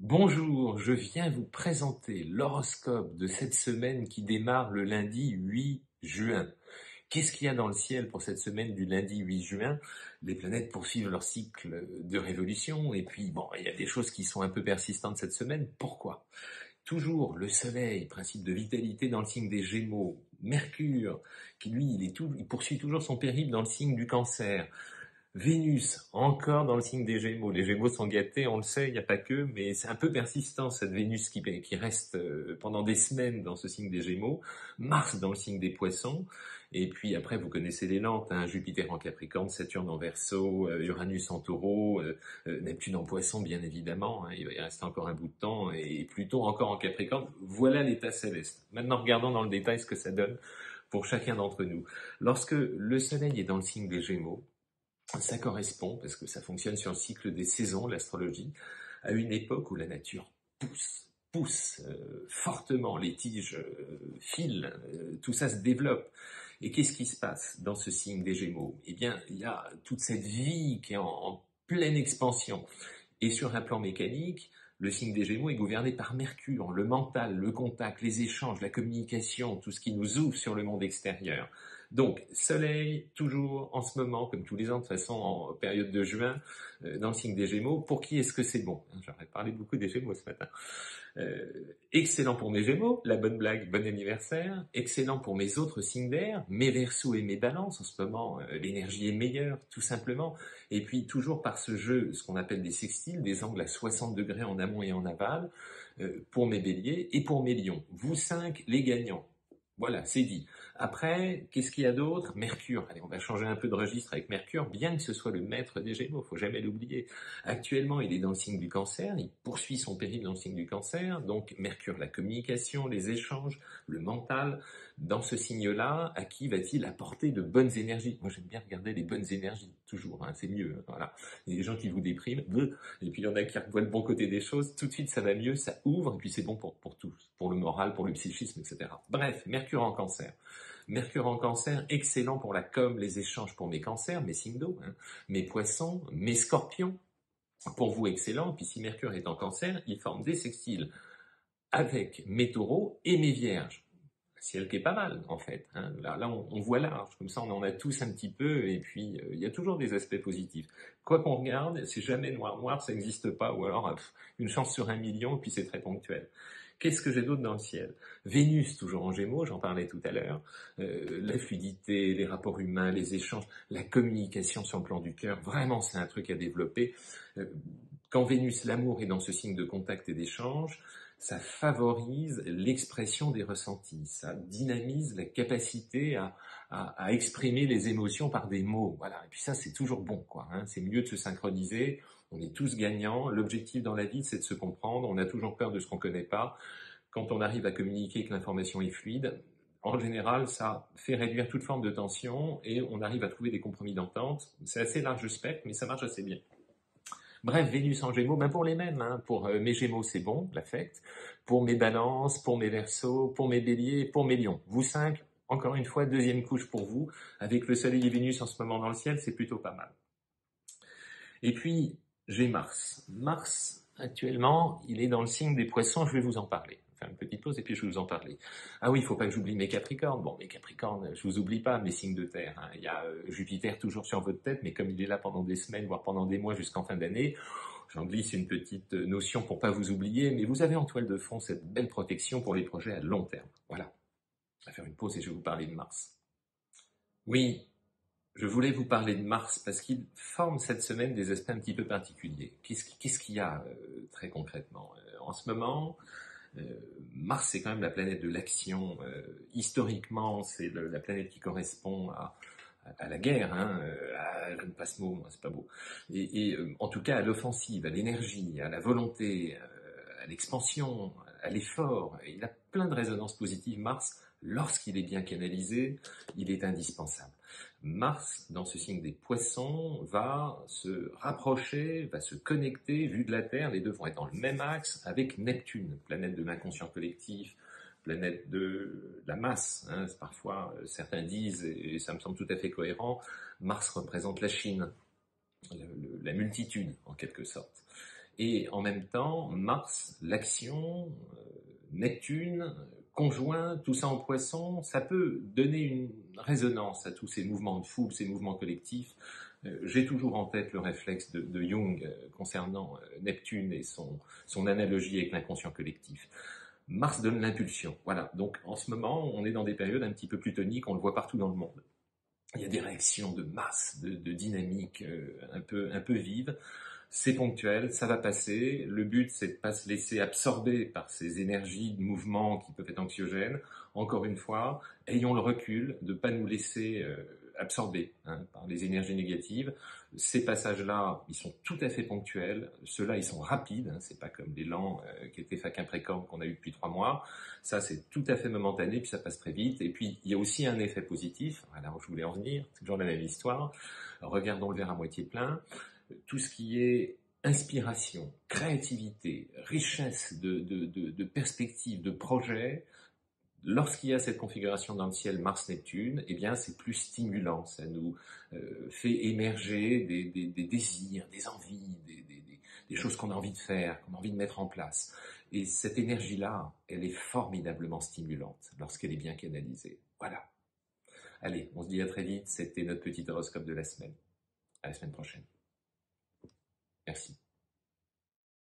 Bonjour, je viens vous présenter l'horoscope de cette semaine qui démarre le lundi 8 juin. Qu'est-ce qu'il y a dans le ciel pour cette semaine du lundi 8 juin? Les planètes poursuivent leur cycle de révolution et puis bon, il y a des choses qui sont un peu persistantes cette semaine. Pourquoi? Toujours le soleil, principe de vitalité dans le signe des Gémeaux, Mercure, qui lui, il, il poursuit toujours son périple dans le signe du cancer. Vénus, encore dans le signe des Gémeaux. Les Gémeaux sont gâtés, on le sait, il n'y a pas que, mais c'est un peu persistant cette Vénus qui, qui reste euh, pendant des semaines dans ce signe des Gémeaux. Mars dans le signe des Poissons. Et puis après, vous connaissez les lentes, hein, Jupiter en Capricorne, Saturne en Verseau, euh, Uranus en Taureau, euh, Neptune en Poisson, bien évidemment. Hein, il rester encore un bout de temps, et Pluton encore en Capricorne. Voilà l'état céleste. Maintenant, regardons dans le détail ce que ça donne pour chacun d'entre nous. Lorsque le Soleil est dans le signe des Gémeaux, ça correspond, parce que ça fonctionne sur le cycle des saisons, l'astrologie, à une époque où la nature pousse, pousse euh, fortement, les tiges euh, filent, euh, tout ça se développe. Et qu'est-ce qui se passe dans ce signe des Gémeaux? Eh bien, il y a toute cette vie qui est en, en pleine expansion. Et sur un plan mécanique, le signe des Gémeaux est gouverné par Mercure, le mental, le contact, les échanges, la communication, tout ce qui nous ouvre sur le monde extérieur. Donc, soleil, toujours en ce moment, comme tous les ans, de toute façon, en période de juin, euh, dans le signe des Gémeaux. Pour qui est-ce que c'est bon? J'aurais parlé beaucoup des Gémeaux ce matin. Euh, excellent pour mes Gémeaux, la bonne blague, bon anniversaire. Excellent pour mes autres signes d'air, mes Verseaux et mes Balances. En ce moment, euh, l'énergie est meilleure, tout simplement. Et puis, toujours par ce jeu, ce qu'on appelle des sextiles, des angles à 60 degrés en amont et en aval, pour mes Béliers et pour mes Lions. Vous cinq, les gagnants. Voilà, c'est dit. Après, qu'est-ce qu'il y a d'autre? Mercure. Allez, on va changer un peu de registre avec Mercure, bien que ce soit le maître des Gémeaux, faut jamais l'oublier. Actuellement, il est dans le signe du cancer, il poursuit son périple dans le signe du cancer, donc Mercure, la communication, les échanges, le mental, dans ce signe-là, à qui va-t-il apporter de bonnes énergies? Moi, j'aime bien regarder les bonnes énergies, toujours, hein, c'est mieux. Voilà. Il y a des gens qui vous dépriment, et puis il y en a qui voient le bon côté des choses, tout de suite ça va mieux, ça ouvre, et puis c'est bon pour tous, pour le moral, pour le psychisme, etc. Bref, Mercure en cancer. Mercure en cancer, excellent pour la com, les échanges pour mes cancers, mes signes d'eau, hein, mes poissons, mes scorpions. Pour vous, excellent. Puis si Mercure est en cancer, il forme des sextiles avec mes taureaux et mes vierges. Ciel qui est pas mal, en fait. Hein. Là, on, voit large. Comme ça, on en a tous un petit peu. Et puis, euh, il y a toujours des aspects positifs. Quoi qu'on regarde, c'est jamais noir-noir, ça n'existe pas. Ou alors, une chance sur un million, et puis c'est très ponctuel. Qu'est-ce que j'ai d'autre dans le ciel? Vénus, toujours en gémeaux, j'en parlais tout à l'heure, euh, la fluidité, les rapports humains, les échanges, la communication sur le plan du cœur, vraiment c'est un truc à développer. Euh, quand Vénus, l'amour est dans ce signe de contact et d'échange, ça favorise l'expression des ressentis, ça dynamise la capacité à, à, exprimer les émotions par des mots. Voilà. Et puis ça, c'est toujours bon, quoi. Hein. C'est mieux de se synchroniser. On est tous gagnants. L'objectif dans la vie, c'est de se comprendre. On a toujours peur de ce qu'on connaît pas. Quand on arrive à communiquer que l'information est fluide, en général, ça fait réduire toute forme de tension et on arrive à trouver des compromis d'entente. C'est assez large spectre, mais ça marche assez bien. Bref, Vénus en Gémeaux, ben pour les mêmes. Hein. Pour euh, mes Gémeaux, c'est bon, l'affect. Pour mes Balances, pour mes Verseaux, pour mes Béliers, pour mes Lions. Vous cinq, encore une fois, deuxième couche pour vous. Avec le Soleil et Vénus en ce moment dans le ciel, c'est plutôt pas mal. Et puis, j'ai Mars. Mars, actuellement, il est dans le signe des poissons, je vais vous en parler. Faire une petite pause et puis je vais vous en parler. Ah oui, il faut pas que j'oublie mes Capricornes. Bon, mes Capricornes, je vous oublie pas, mes signes de terre. Hein. Il y a euh, Jupiter toujours sur votre tête, mais comme il est là pendant des semaines, voire pendant des mois jusqu'en fin d'année, j'en glisse une petite euh, notion pour pas vous oublier, mais vous avez en toile de fond cette belle protection pour les projets à long terme. Voilà. Je vais faire une pause et je vais vous parler de Mars. Oui, je voulais vous parler de Mars parce qu'il forme cette semaine des aspects un petit peu particuliers. Qu'est-ce qu'il y a euh, très concrètement euh, En ce moment, euh, Mars c'est quand même la planète de l'action. historiquement, c'est la planète qui correspond à, à la guerre, hein, à, je ne passe mot, c'est pas beau. Et, et en tout cas à l'offensive, à l'énergie, à la volonté, à l'expansion, à l'effort. Il a plein de résonances positives. Mars lorsqu'il est bien canalisé, il est indispensable. Mars, dans ce signe des poissons, va se rapprocher, va se connecter, vu de la Terre, les deux vont être dans le même axe avec Neptune, planète de l'inconscient collectif, planète de la masse. Hein, parfois, euh, certains disent, et ça me semble tout à fait cohérent, Mars représente la Chine, la multitude en quelque sorte. Et en même temps, Mars, l'action, euh, Neptune, conjoint, tout ça en poisson, ça peut donner une résonance à tous ces mouvements de foule, ces mouvements collectifs. Euh, j'ai toujours en tête le réflexe de, Jung euh, concernant Neptune et son, son analogie avec l'inconscient collectif. Mars donne l'impulsion. Voilà. Donc en ce moment, on est dans des périodes un petit peu plus toniques, on le voit partout dans le monde. Il y a des réactions de masse, de, de dynamique un peu un peu vives c'est ponctuel, ça va passer. Le but, c'est de pas se laisser absorber par ces énergies de mouvement qui peuvent être anxiogènes. Encore une fois, ayons le recul de pas nous laisser euh, absorber hein, par les énergies négatives. Ces passages-là, ils sont tout à fait ponctuels. Ceux-là, ils sont rapides. Hein, c'est pas comme l'élan euh, qui était fac imprécor qu'on a eu depuis trois mois. Ça, c'est tout à fait momentané, puis ça passe très vite. Et puis, il y a aussi un effet positif. Alors, je voulais en venir. C'est toujours la même histoire. Regardons le verre à moitié plein tout ce qui est inspiration, créativité, richesse de, perspectives, de projets, lorsqu'il y a cette configuration dans le ciel Mars-Neptune, eh bien, c'est plus stimulant. Ça nous euh, fait émerger des, désirs, des envies, des, des choses qu'on a envie de faire, qu'on a envie de mettre en place. Et cette énergie-là, elle est formidablement stimulante lorsqu'elle est bien canalisée. Voilà. Allez, on se dit à très vite. C'était notre petit horoscope de la semaine. À la semaine prochaine. Merci.